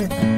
Everything.